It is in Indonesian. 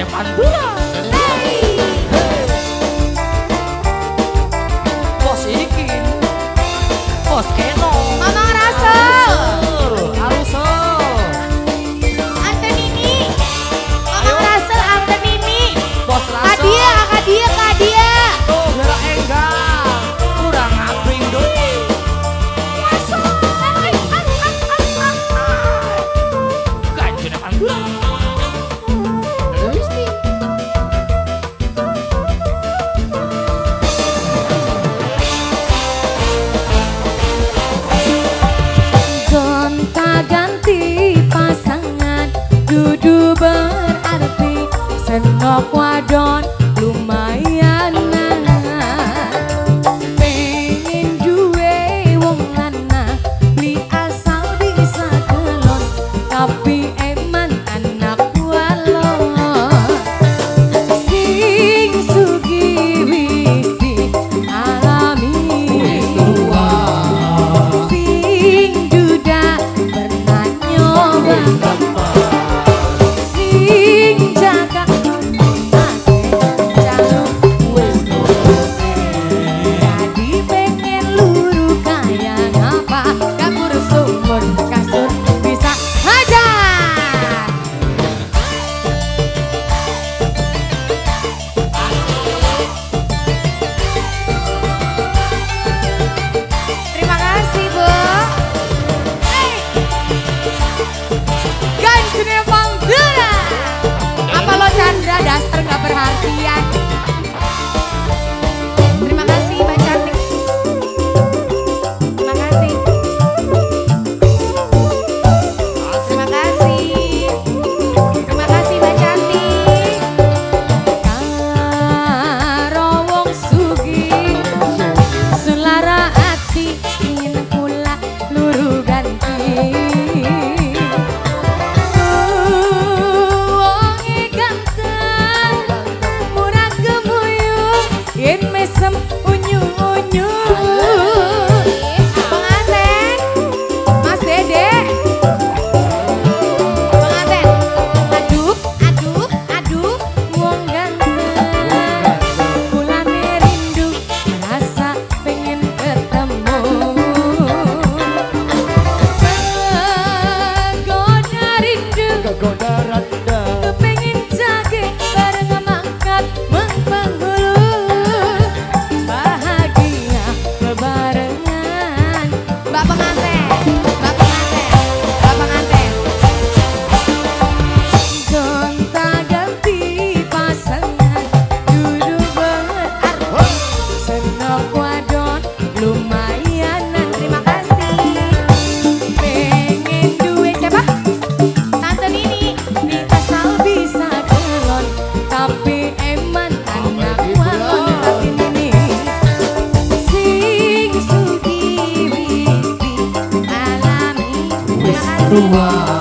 Jaya Pantura Bos ikin, Bos keno. Mama berarti senok wadon lumayan. perhatian asem unyu unyu penganten. Mas penganten. Aduk aduk aduk ganteng rindu rasa pengen ketemu. 如果